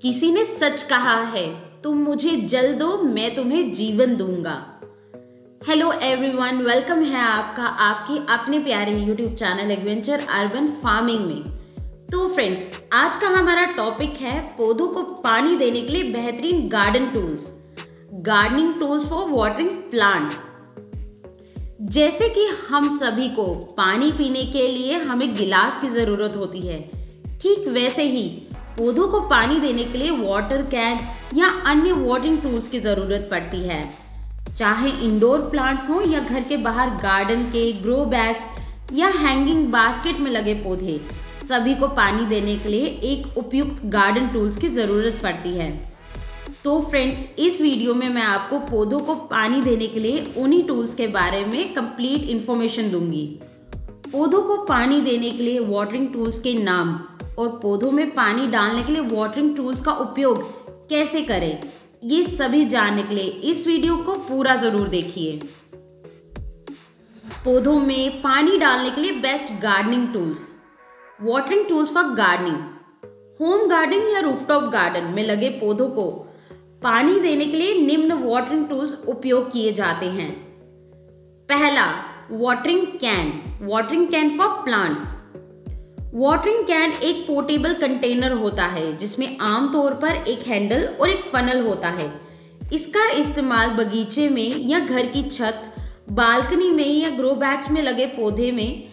किसी ने सच कहा है, तुम मुझे जल दो, मैं तुम्हें जीवन दूँगा। हेलो एवरीवन वेलकम है आपका, आपके अपने प्यारे YouTube channel adventure urban farming में। तो फ्रेंड्स आज का हमारा टॉपिक है पौधों को पानी देने के लिए बेहतरीन garden tools gardening tools for watering plants जैसे कि हम सभी को पानी पीने के लिए हमें गिलास की ज़रूरत होती है, ठीक वैसे ही पौधों को पानी देने के लिए वाटर कैन या अन्य वाटरिंग टूल्स की ज़रूरत पड़ती है। चाहे इंडोर प्लांट्स हों या घर के बाहर गार्डन के ग्रो बैग्स या हैंगिंग बास्केट में लगे पौधे, सभी को पानी देने के लिए एक उपयुक्त गार्डन टूल्स की ज़रूरत पड़ती है। तो फ्रेंड्स इस वीडियो में मैं आपको पौधों को पानी देने के लिए उन्हीं टूल्स के बारे में कंप्लीट इन्फॉर्मेशन दूँगी। पौधों को पानी देने के लिए वाटरिंग टूल्स के नाम और पौधों में पानी डालने के लिए वाटरिंग टूल्स का उपयोग कैसे करें? ये सभी जानने के लिए इस वीडियो को पूरा ज़रूर देखिए। पौधों में पानी डालने के लिए best gardening tools watering tools for gardening home gardening या रूफटॉप गार्डन में लगे पौधों को पानी देने के लिए निम्न वाटरिंग टूल्स उपयोग किए जाते हैं। पहला watering can watering can for plants watering can एक पोर्टेबल कंटेनर होता है, जिसमें आमतौर पर एक हैंडल और एक फनल होता है। इसका इस्तेमाल बगीचे में या घर की छत बालकनी में या ग्रो बैग्स में लगे पौधे में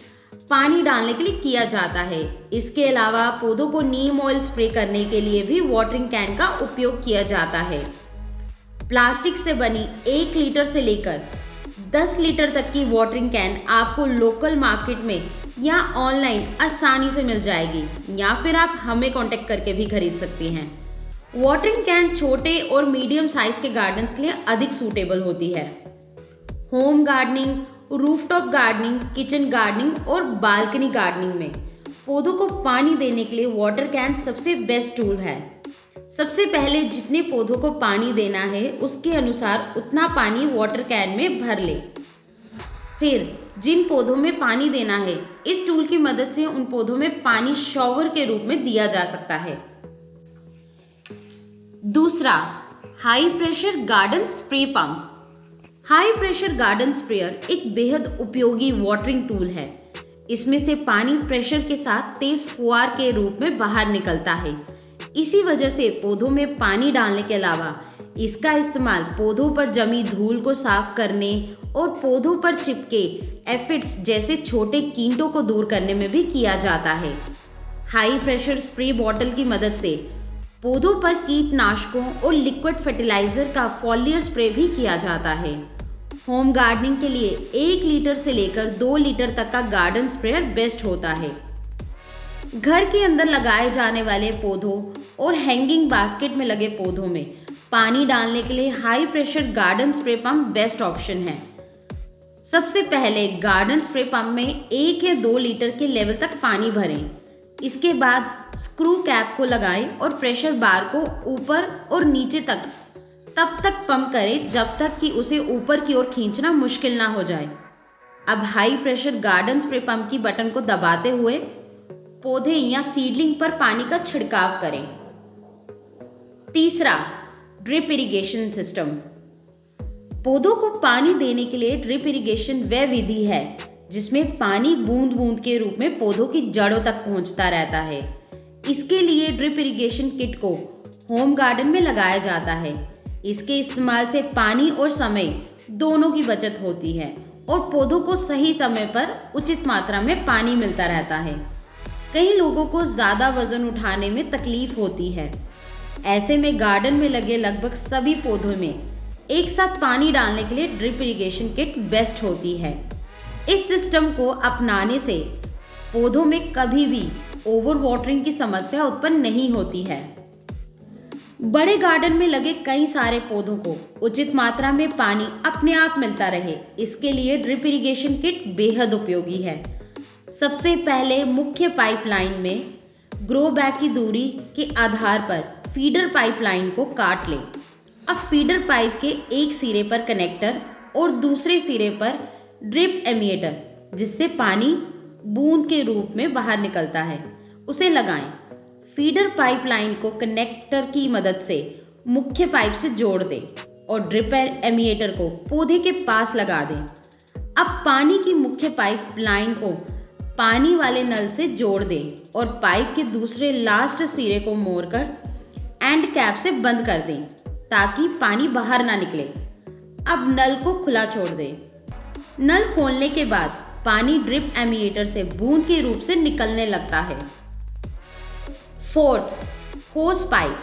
पानी डालने के लिए किया जाता है। इसके अलावा पौधों को नीम ऑयल स्प्रे करने के लिए भी वाटरिंग कैन का उपयोग किया जाता है। प्लास्टिक से बनी एक लीटर से लेकर 10 लीटर तक की वाटरिंग कैन आपको लोकल मार्केट में या ऑनलाइन आसानी से मिल जाएगी, या फिर आप हमें कांटेक्ट करके भी खरीद सकती हैं। वाटरिंग कैन छोटे और मीडियम साइज़ के गार्डन्स के लिए अधिक सूटेबल होती है। Home gardening rooftop gardening kitchen gardening और बालकनी गार्डनिंग में पौधों को पानी देने के लिए वाटर कैन सबसे बेस्ट टूल है। सबसे पहले जितने पौधों को पानी देना है, उसके अनुसार उतना पानी वाटर कैन में भर ले। फिर जिन पौधों में पानी देना है, इस टूल की मदद से उन पौधों में पानी शॉवर के रूप में दिया जा सकता है। दूसरा high pressure garden spray pump high pressure garden sprayer एक बेहद उपयोगी वाटरिंग टूल है। इसमें से पानी प्रेशर के साथ तेज फुआर के रूप में बाहर निकलता है। इसी वजह से पौधों में पानी डालने के अलावा इसका इस्तेमाल पौधों पर जमी धूल को साफ़ करने और पौधों पर चिपके एफिड्स जैसे छोटे कीटों को दूर करने में भी किया जाता है। हाई प्रेशर स्प्रे बॉटल की मदद से पौधों पर कीटनाशकों और लिक्विड फर्टिलाइज़र का फॉलियर स्प्रे भी किया जाता है। होम गार्डनिंग के लिए एक लीटर से लेकर दो लीटर तक का गार्डन स्प्रेयर बेस्ट होता है। घर के अंदर लगाए जाने वाले पौधों और हैंगिंग बास्केट में लगे पौधों में पानी डालने के लिए high pressure garden spray pump best option है। सबसे पहले गार्डन स्प्रे पंप में एक या दो लीटर के लेवल तक पानी भरें। इसके बाद स्क्रू कैप को लगाएँ और प्रेशर बार को ऊपर और नीचे तक, तब तक पंप करें जब तक कि उसे ऊपर की ओर खींचना मुश्किल ना हो जाए। अब high pressure garden spray pump की बटन को दबाते हुए पौधे या सीडलिंग पर पानी का छिड़काव करें। तीसरा ड्रिप इरिगेशन सिस्टम। पौधों को पानी देने के लिए ड्रिप इरिगेशन वह विधि है, जिसमें पानी बूंद बूंद के रूप में पौधों की जड़ों तक पहुँचता रहता है। इसके लिए ड्रिप इरिगेशन किट को होम गार्डन में लगाया जाता है। इसके इस्तेमाल से पानी और समय दोनों की बचत होती है और पौधों को सही समय पर उचित मात्रा में पानी मिलता रहता है। कई लोगों को ज़्यादा वज़न उठाने में तकलीफ़ होती है। ऐसे में गार्डन में लगे लगभग सभी पौधों में एक साथ पानी डालने के लिए ड्रिप इरिगेशन किट बेस्ट होती है। इस सिस्टम को अपनाने से पौधों में कभी भी ओवर वाटरिंग की समस्या उत्पन्न नहीं होती है। बड़े गार्डन में लगे कई सारे पौधों को उचित मात्रा में पानी अपने आप मिलता रहे, इसके लिए ड्रिप इरिगेशन किट बेहद उपयोगी है। सबसे पहले मुख्य पाइपलाइन में ग्रो बैग की दूरी के आधार पर फीडर पाइपलाइन को काट लें। अब फीडर पाइप के एक सिरे पर कनेक्टर और दूसरे सिरे पर ड्रिप एमिएटर, जिससे पानी बूंद के रूप में बाहर निकलता है, उसे लगाएँ। फीडर पाइपलाइन को कनेक्टर की मदद से मुख्य पाइप से जोड़ दें और ड्रिप एमिएटर को पौधे के पास लगा दें। अब पानी की मुख्य पाइप लाइन को पानी वाले नल से जोड़ दें और पाइप के दूसरे लास्ट सिरे को मोड़कर एंड कैप से बंद कर दें, ताकि पानी बाहर ना निकले। अब नल को खुला छोड़ दें। नल खोलने के बाद पानी ड्रिप एमिएटर से बूंद के रूप से निकलने लगता है। फोर्थ होस पाइप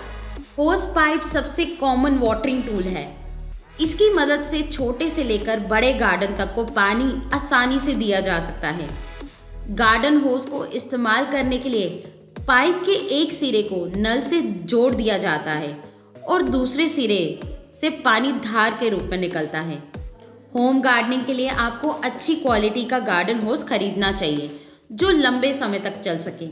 होस पाइप सबसे कॉमन वाटरिंग टूल है। इसकी मदद से छोटे से लेकर बड़े गार्डन तक को पानी आसानी से दिया जा सकता है। गार्डन होस को इस्तेमाल करने के लिए पाइप के एक सिरे को नल से जोड़ दिया जाता है और दूसरे सिरे से पानी धार के रूप में निकलता है। होम गार्डनिंग के लिए आपको अच्छी क्वालिटी का गार्डन होस खरीदना चाहिए, जो लंबे समय तक चल सके।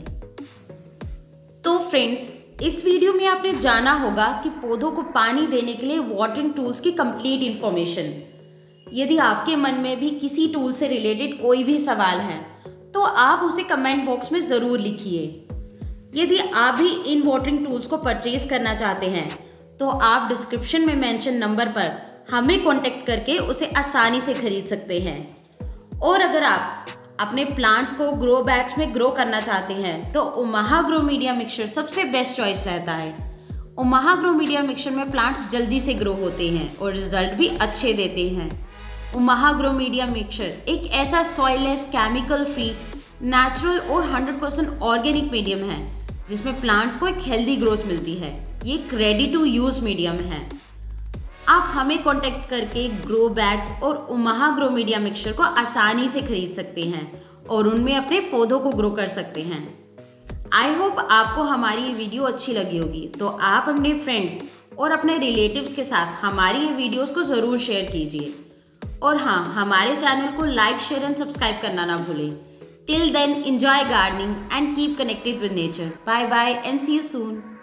तो फ्रेंड्स, इस वीडियो में आपने जाना होगा कि पौधों को पानी देने के लिए वाटरिंग टूल्स की कंप्लीट इन्फॉर्मेशन। यदि आपके मन में भी किसी टूल से रिलेटेड कोई भी सवाल है तो आप उसे कमेंट बॉक्स में ज़रूर लिखिए। यदि आप भी इन वॉटरिंग टूल्स को परचेज करना चाहते हैं तो आप डिस्क्रिप्शन में मेंशन नंबर पर हमें कांटेक्ट करके उसे आसानी से खरीद सकते हैं। और अगर आप अपने प्लांट्स को ग्रो बैग्स में ग्रो करना चाहते हैं तो उमाहा ग्रो मीडिया मिक्सचर सबसे बेस्ट चॉइस रहता है। उमाहा ग्रो मीडिया मिक्सचर में प्लांट्स जल्दी से ग्रो होते हैं और रिज़ल्ट भी अच्छे देते हैं। उमाहा ग्रो मीडिया मिक्सचर एक ऐसा सॉइलेस केमिकल फ्री नेचुरल और 100% परसेंट ऑर्गेनिक मीडियम है। जिसमें प्लांट्स को एक हेल्दी ग्रोथ मिलती है। ये रेडी टू यूज़ मीडियम है। आप हमें कांटेक्ट करके ग्रो बैग्स और उमाहा ग्रो मीडिया मिक्सचर को आसानी से खरीद सकते हैं और उनमें अपने पौधों को ग्रो कर सकते हैं। आई होप आपको हमारी ये वीडियो अच्छी लगी होगी। तो आप अपने फ्रेंड्स और अपने रिलेटिव्स के साथ हमारी ये वीडियोस को ज़रूर शेयर कीजिए। और हाँ हमारे चैनल को लाइक शेयर एंड सब्सक्राइब करना ना भूलें। Till then, enjoy gardening and keep connected with nature. Bye bye and see you soon.